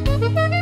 Música